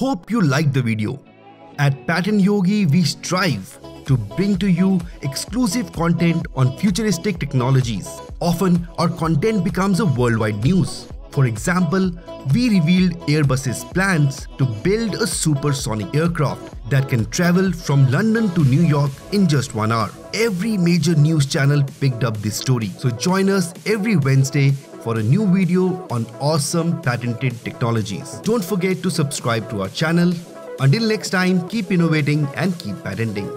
Hope you liked the video. At Patent Yogi, we strive to bring to you exclusive content on futuristic technologies. Often, our content becomes a worldwide news. For example, we revealed Airbus's plans to build a supersonic aircraft that can travel from London to New York in just one hour. Every major news channel picked up this story. So join us every Wednesday for a new video on awesome patented technologies. Don't forget to subscribe to our channel. Until next time, keep innovating and keep patenting.